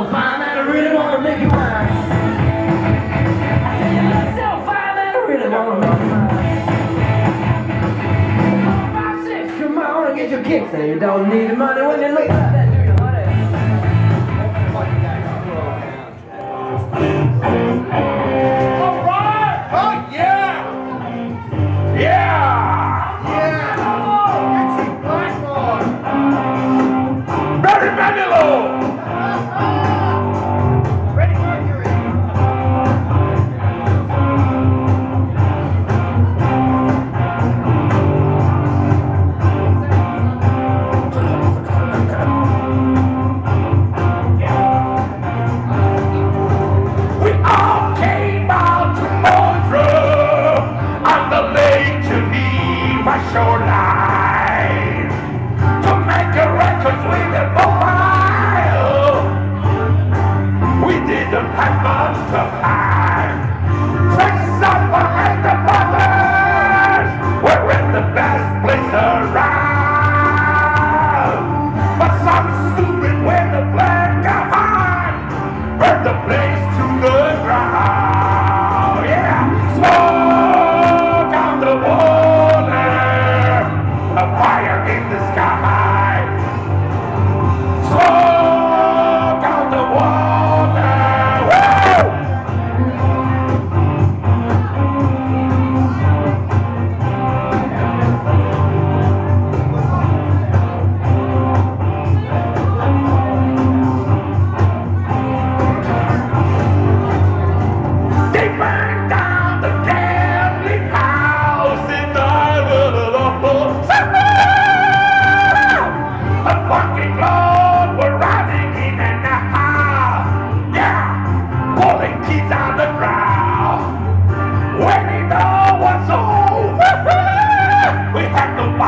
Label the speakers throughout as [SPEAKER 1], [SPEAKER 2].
[SPEAKER 1] so fine that I really wanna make you mine. I tell you, look so fine that I really wanna make you come on and get your kicks. And you don't need the money when you look like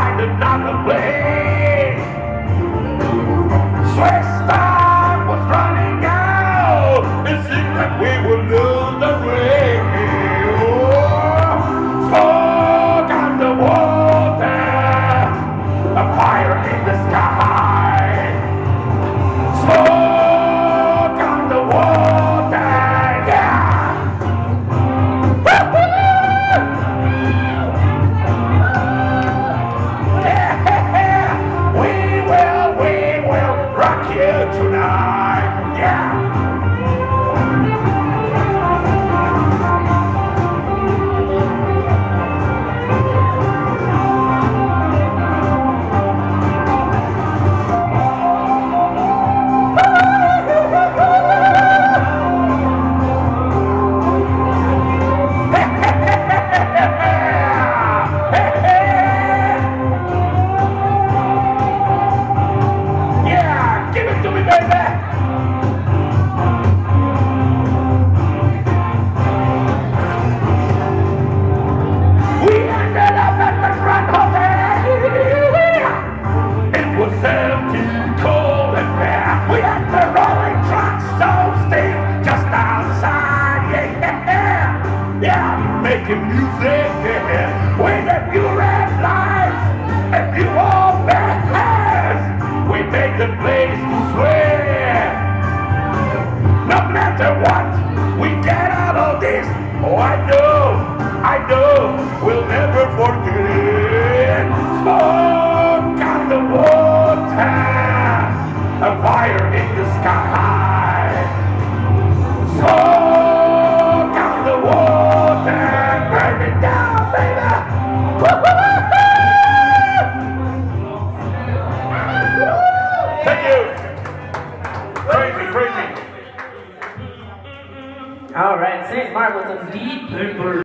[SPEAKER 2] find another place. Sweat time was running out. It seemed like we would lose the race. Smoke on the water, a fire in the sky. You tonight. Yeah. Making music. With a few red lights, a few old bad hairs. We made the place to swear. No matter what, we get out of this. Oh, I know, I know, we'll never forget. Smoke on the water, Thank you. Crazy, crazy.
[SPEAKER 1] All right, St. Margaret's of Deep Purple.